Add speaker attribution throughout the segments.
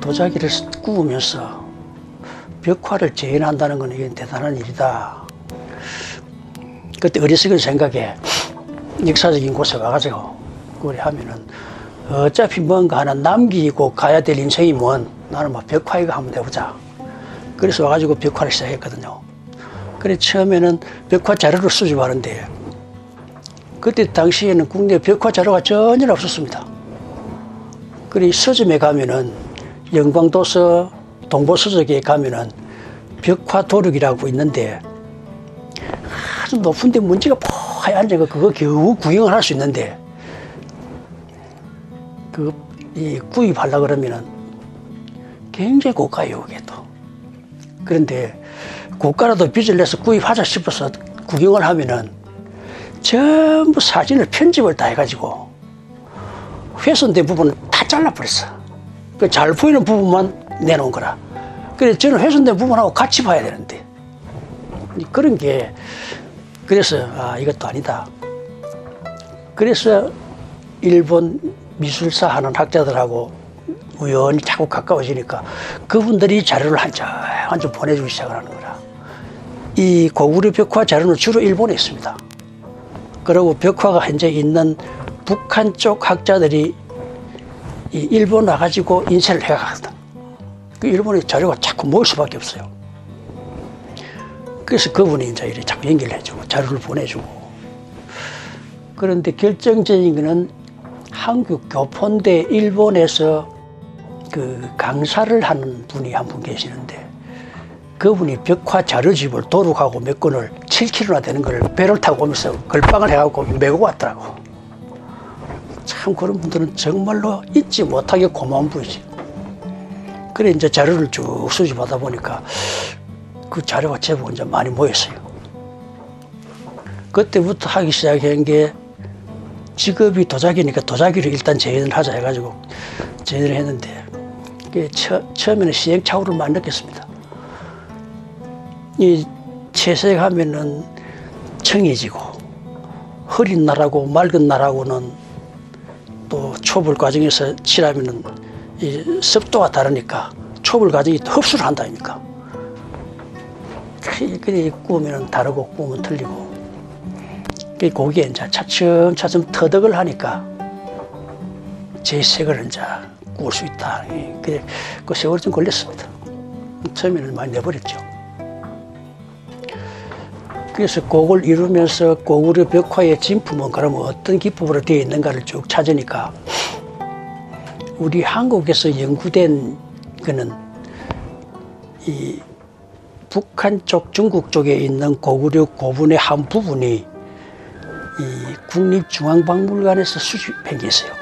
Speaker 1: 도자기를 구우면서 벽화를 재현한다는 건 이게 대단한 일이다. 그때 어리석은 생각에 역사적인 곳에 와가지고 그래 하면은 어차피 뭔가 하나 남기고 가야 될 인생이 뭔 나는 뭐 벽화 이거 한번 해보자. 그래서 와가지고 벽화를 시작했거든요. 그래 처음에는 벽화 자료를 수집하는데 그때 당시에는 국내 벽화 자료가 전혀 없었습니다. 그래 서점에 가면은 영광도서 동보서적에 가면은 벽화 도력이라고 있는데 아주 높은데 문제가 뽀하게 앉아가 그거 겨우 구경을 할 수 있는데 그 이 구입하려 그러면은 굉장히 고가예요 그게 또 그런데 고가라도 빚을 내서 구입하자 싶어서 구경을 하면은 전부 사진을 편집을 다 해가지고 훼손된 부분을 다 잘라버렸어. 그 잘 보이는 부분만 내놓은 거라. 그래서 저는 훼손된 부분하고 같이 봐야 되는데 그런 게 그래서 아 이것도 아니다. 그래서 일본 미술사 하는 학자들하고 우연히 자꾸 가까워지니까 그분들이 자료를 한점 한점 보내주기 시작을 하는 거라. 이 고구려 벽화 자료는 주로 일본에 있습니다. 그리고 벽화가 현재 있는 북한 쪽 학자들이 이 일본 와가지고 인쇄를 해가거든. 그 일본의 자료가 자꾸 모일 수밖에 없어요. 그래서 그분이 이제 이렇게 자꾸 연결을 해주고 자료를 보내주고. 그런데 결정적인 거는 한국 교포인데 일본에서 그 강사를 하는 분이 한 분 계시는데 그분이 벽화 자료집을 도둑하고 몇 권을 7kg나 되는 걸 배를 타고 오면서 걸빵을 해갖고 메고 왔더라고. 참 그런 분들은 정말로 잊지 못하게 고마운 분이지. 그래 이제 자료를 쭉 수집하다 보니까 그 자료가 제법 이제 많이 모였어요. 그때부터 하기 시작한 게 직업이 도자기니까 도자기를 일단 재현을 하자 해가지고 재현을 했는데 처, 처음에는 시행착오를 많이 느꼈습니다. 이 채색하면은 청해지고 흐린 날하고 맑은 또 초벌 과정에서 칠하면은 이 습도가 다르니까 초벌 과정이 흡수를 한다니까. 그래 구우면 다르고 구우면 틀리고. 그 고기에 이제 차츰차츰 터득을 하니까 재색을 이제 구울 수 있다. 그래 그 세월이 좀 걸렸습니다. 처음에는 많이 내버렸죠. 그래서 곡을 이루면서 고구려 벽화의 진품은 그러면 어떤 기법으로 되어 있는가를 쭉 찾으니까 우리 한국에서 연구된 거는 이 북한 쪽, 중국 쪽에 있는 고구려 고분의 한 부분이 이 국립중앙박물관에서 수집한 게 있어요.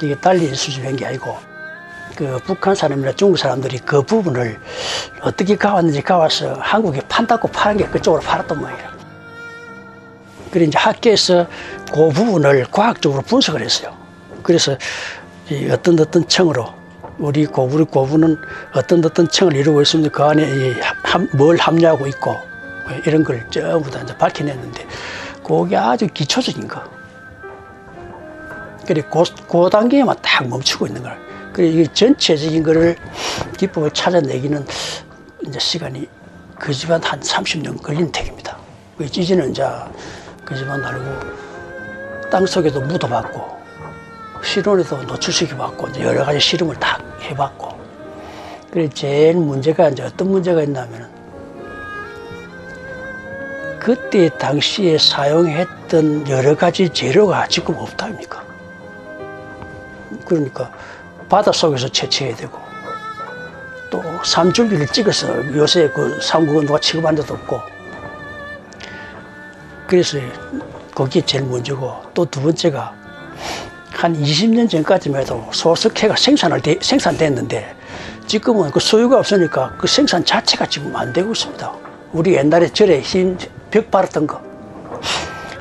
Speaker 1: 이게 달리 수집한 게 아니고 그 북한 사람이나 중국 사람들이 그 부분을 어떻게 가왔는지 가와서 한국에 판다고 파는 게 그쪽으로 팔았던 모양이라. 그래 이제 학교에서 그 부분을 과학적으로 분석을 했어요. 그래서 이 어떤 어떤 청으로 우리 고부리 고부는 어떤 어떤 청을 이루고 있습니다. 그 안에 이 함, 뭘 함유하고 있고 이런 걸 전부 다 이제 밝혀냈는데 그게 아주 기초적인 거. 그래 그, 그 단계에만 딱 멈추고 있는 걸. 그래 이게 전체적인 거를 기법을 찾아내기는 이제 시간이 그 집안 한 30년 걸린 택입니다. 그 찌지는 이제 그 집안 알고 땅 속에도 묻어봤고 실온에도 노출시켜봤고 여러 가지 실험을 다 해봤고 그래 제일 문제가 이제 어떤 문제가 있냐면 그때 당시에 사용했던 여러 가지 재료가 지금 없다 아닙니까? 그러니까 바닷속에서 채취해야 되고 또 삼줄기를 찍어서 요새 그 삼국은 누가 취급한 데도 없고 그래서 그게 제일 문제고 또 두 번째가 한 20년 전까지만 해도 소석회가 생산을 되, 생산됐는데 지금은 그 소유가 없으니까 그 생산 자체가 지금 안 되고 있습니다. 우리 옛날에 절에 흰벽 바랐던 거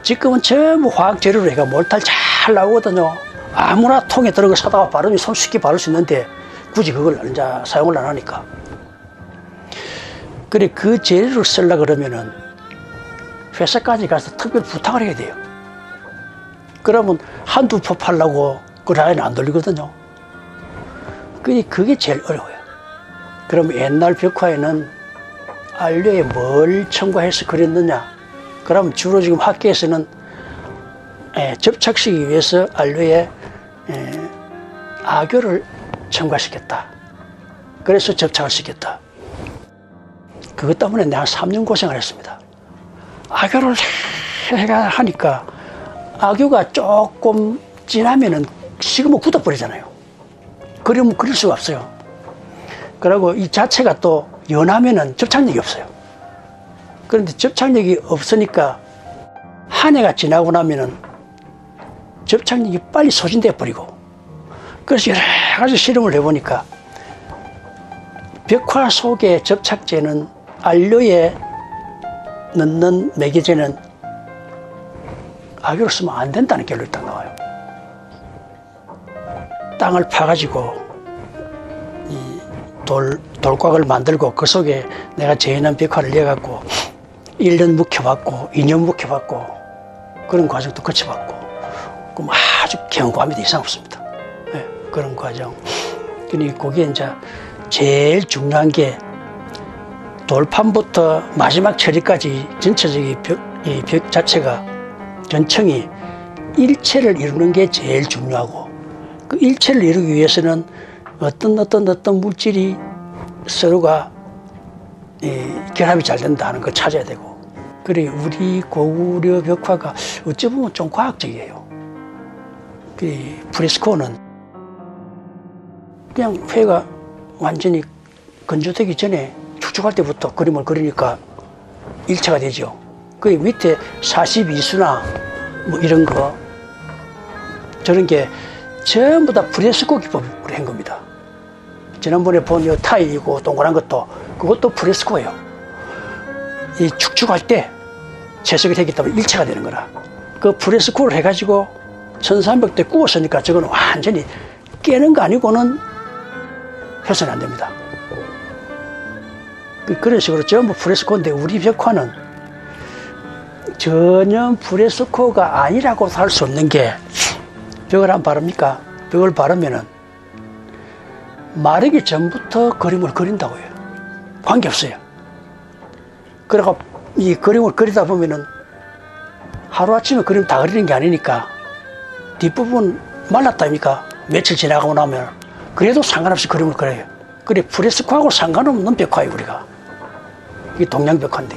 Speaker 1: 지금은 전부 화학 재료로 해가 몰탈 잘 나오거든요. 아무나 통에 들어가 사다가 바르면 손쉽게 바를 수 있는데 굳이 그걸 이제 사용을 안 하니까. 그래 그 재료를 쓰려 그러면은 회사까지 가서 특별 부탁을 해야 돼요. 그러면 한두 포 팔라고 그 라인 안 돌리거든요. 그게, 그게 제일 어려워요. 그럼 옛날 벽화에는 안료에 뭘 첨가해서 그렸느냐? 그럼 주로 지금 학교에서는 예, 접착시키기 위해서 안료에 예, 악교를 첨가시켰다. 그래서 접착을 시켰다. 그것 때문에 내가 3년 고생을 했습니다. 악교를 해가 하니까 악교가 조금 진하면은 식으면 굳어버리잖아요. 그러면 그릴 수가 없어요. 그리고 이 자체가 또 연하면은 접착력이 없어요. 그런데 접착력이 없으니까 한 해가 지나고 나면은 접착력이 빨리 소진돼 버리고 그래서 여러 가지 실험을 해보니까 벽화 속의 접착제는 안료에 넣는 매개제는 악유를 쓰면 안 된다는 결론이 딱 나와요. 땅을 파가지고 이 돌, 돌곽을 만들고 그 속에 내가 재현한 벽화를 내갖고 1년 묵혀봤고 2년 묵혀봤고 그런 과정도 거쳐봤고 그럼 아주 경고합니다. 이상 없습니다. 네, 그런 과정. 그러니 거기에 이제 제일 중요한 게 돌판부터 마지막 처리까지 전체적인 벽, 이 벽 자체가 전청이 일체를 이루는 게 제일 중요하고 그 일체를 이루기 위해서는 어떤 어떤 어떤 물질이 서로가 이 결합이 잘 된다는 걸 찾아야 되고 그래 우리 고구려 벽화가 어찌 보면 좀 과학적이에요. 그 프레스코는 그냥 회가 완전히 건조되기 전에 축축할 때부터 그림을 그리니까 일체가 되죠. 그 밑에 42수나 뭐 이런 거 저런 게 전부 다 프레스코 기법으로 한 겁니다. 지난번에 본이 타일이고 동그란 것도 그것도 프레스코예요. 이 축축할 때 채색이 되기 때문에 일체가 되는 거라. 그 프레스코를 해가지고 1300대 구웠으니까 저건 완전히 깨는 거 아니고는 훼손이 안 됩니다. 그- 그런 식으로 전부 프레스코인데 우리 벽화는 전혀 프레스코가 아니라고 할 수 없는 게 벽을 안 바릅니까? 벽을 바르면은 마르기 전부터 그림을 그린다고 해요. 관계없어요. 그래가 이 그림을 그리다 보면은 하루아침에 그림 다 그리는 게 아니니까 뒷부분 말랐다니까 며칠 지나가고 나면 그래도 상관없이 그림을 그려요. 그래 프레스코하고 상관없는 벽화예요 우리가. 이게 동양 벽화인데.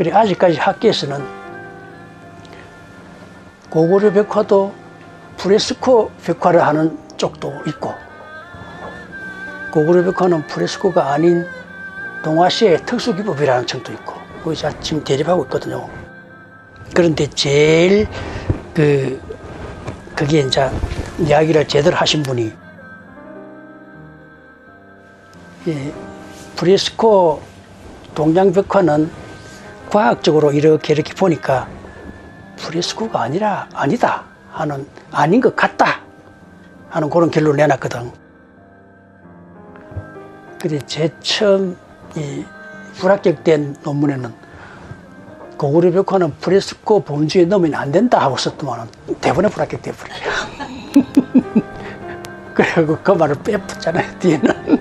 Speaker 1: 그래 아직까지 학계에서는 고구려 벽화도 프레스코 벽화를 하는 쪽도 있고 고구려 벽화는 프레스코가 아닌 동아시아의 특수 기법이라는 층도 있고 거기서 지금 대립하고 있거든요. 그런데 제일 그 그게 이제 이야기를 제대로 하신 분이 예, 프레스코 동양벽화는 과학적으로 이렇게 이렇게 보니까 프레스코가 아니라 아니다 하는 아닌 것 같다 하는 그런 결론을 내놨거든. 근데 제 처음 이 불합격된 논문에는 고구려 벽화는 프레스코 범주에 넣으면 안 된다 하고 썼더만 대본에 불합격돼 버려요. 그래고 그 말을 빼붙잖아요 뒤에는.